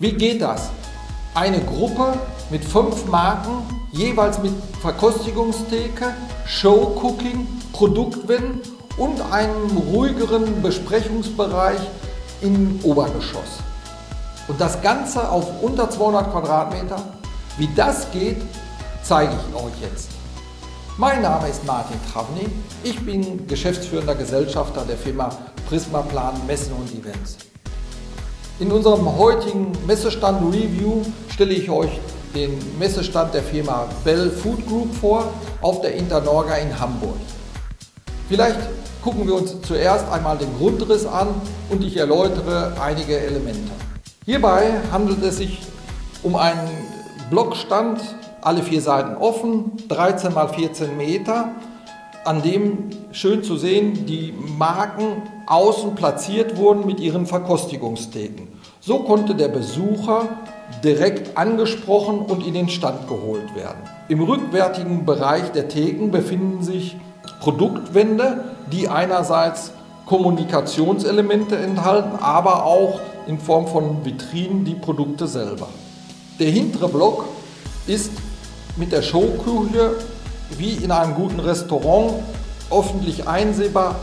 Wie geht das? Eine Gruppe mit fünf Marken, jeweils mit Verkostigungstheke, Showcooking, Produktwin und einem ruhigeren Besprechungsbereich im Obergeschoss. Und das Ganze auf unter 200 Quadratmeter. Wie das geht, zeige ich euch jetzt. Mein Name ist Martin Travny. Ich bin geschäftsführender Gesellschafter der Firma Prismaplan Messen und Events. In unserem heutigen Messestand Review stelle ich euch den Messestand der Firma Bell Food Group vor auf der Internorga in Hamburg. Vielleicht gucken wir uns zuerst einmal den Grundriss an und ich erläutere einige Elemente. Hierbei handelt es sich um einen Blockstand, alle vier Seiten offen, 13 x 14 Meter, an dem schön zu sehen die Marken außen platziert wurden mit ihren Verkostigungstheken. So konnte der Besucher direkt angesprochen und in den Stand geholt werden. Im rückwärtigen Bereich der Theken befinden sich Produktwände, die einerseits Kommunikationselemente enthalten, aber auch in Form von Vitrinen die Produkte selber. Der hintere Block ist mit der Showküche wie in einem guten Restaurant öffentlich einsehbar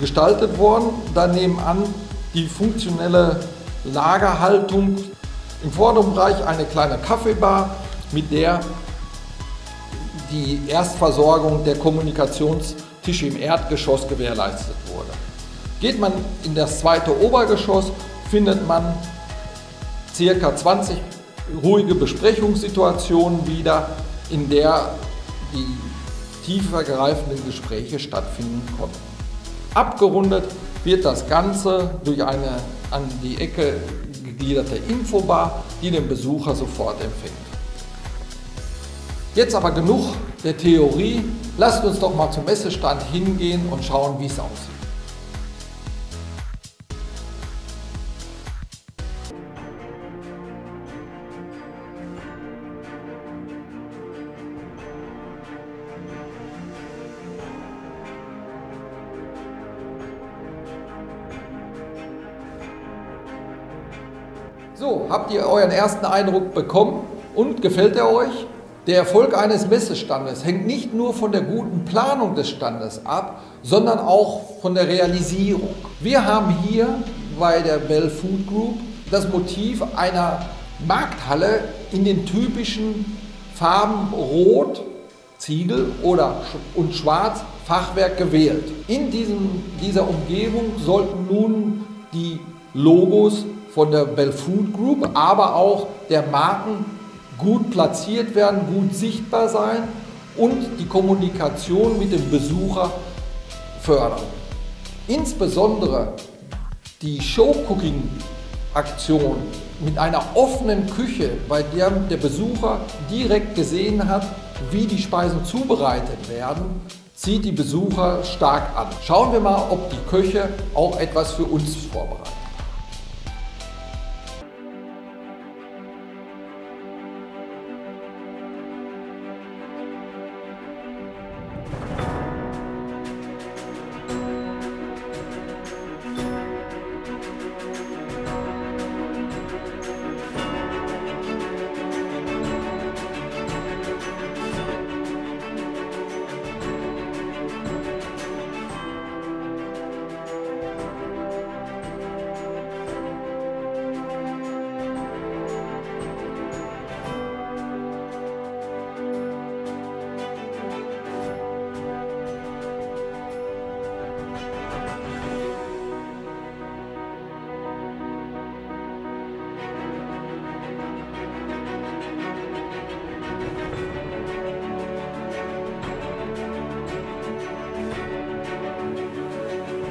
gestaltet worden. Daneben an die funktionelle Lagerhaltung. Im vorderen Bereich eine kleine Kaffeebar, mit der die Erstversorgung der Kommunikationstische im Erdgeschoss gewährleistet wurde. Geht man in das zweite Obergeschoss, findet man ca. 20 ruhige Besprechungssituationen wieder, in der die tiefer greifenden Gespräche stattfinden konnten. Abgerundet wird das Ganze durch eine an die Ecke gegliederte Infobar, die den Besucher sofort empfängt. Jetzt aber genug der Theorie. Lasst uns doch mal zum Messestand hingehen und schauen, wie es aussieht. So, habt ihr euren ersten Eindruck bekommen und gefällt er euch? Der Erfolg eines Messestandes hängt nicht nur von der guten Planung des Standes ab, sondern auch von der Realisierung. Wir haben hier bei der Bell Food Group das Motiv einer Markthalle in den typischen Farben Rot, Ziegel oder und Schwarz Fachwerk gewählt. In diesem, dieser Umgebung sollten nun die Logos von der Bell Food Group, aber auch der Marken gut platziert werden, gut sichtbar sein und die Kommunikation mit dem Besucher fördern. Insbesondere die Show-Cooking-Aktion mit einer offenen Küche, bei der der Besucher direkt gesehen hat, wie die Speisen zubereitet werden, zieht die Besucher stark an. Schauen wir mal, ob die Köche auch etwas für uns vorbereiten.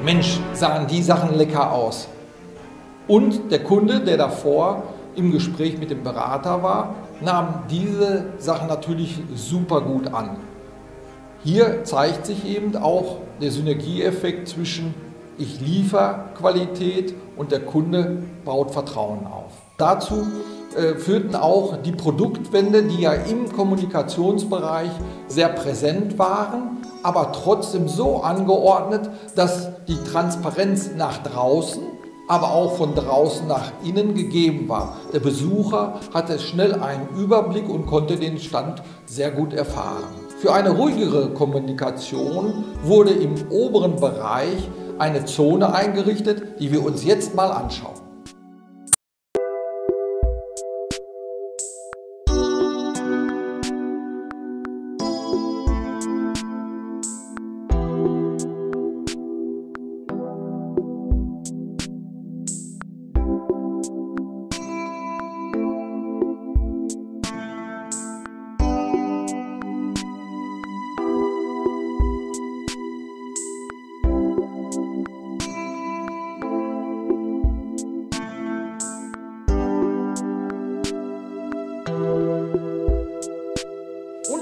Mensch, sahen die Sachen lecker aus. Und der Kunde, der davor im Gespräch mit dem Berater war, nahm diese Sachen natürlich super gut an. Hier zeigt sich eben auch der Synergieeffekt zwischen ich liefere Qualität und der Kunde baut Vertrauen auf. Dazu äh, führten auch die Produktwände, die ja im Kommunikationsbereich sehr präsent waren, aber trotzdem so angeordnet, dass die Transparenz nach draußen aber auch von draußen nach innen gegeben war. Der Besucher hatte schnell einen Überblick und konnte den Stand sehr gut erfahren. Für eine ruhigere Kommunikation wurde im oberen Bereich eine Zone eingerichtet, die wir uns jetzt mal anschauen.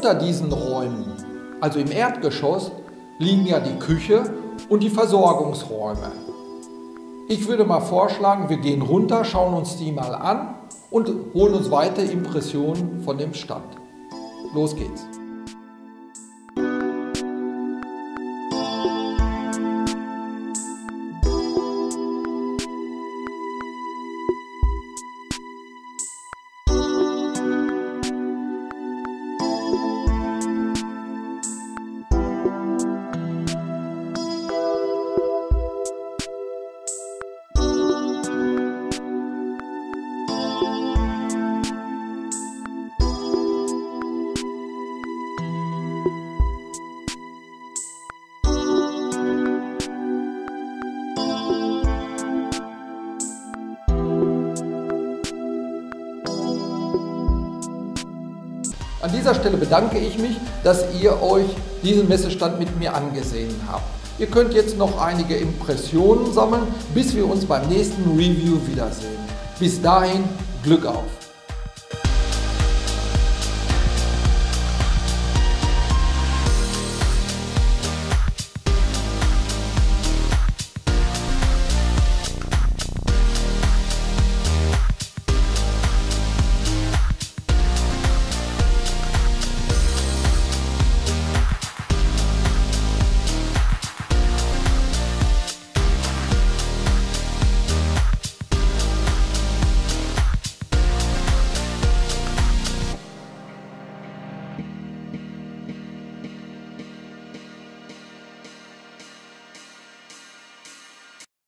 Unter diesen Räumen, also im Erdgeschoss, liegen ja die Küche und die Versorgungsräume. Ich würde mal vorschlagen, wir gehen runter, schauen uns die mal an und holen uns weitere Impressionen von dem Stand. Los geht's. An dieser Stelle bedanke ich mich, dass ihr euch diesen Messestand mit mir angesehen habt. Ihr könnt jetzt noch einige Impressionen sammeln, bis wir uns beim nächsten Review wiedersehen. Bis dahin, Glück auf!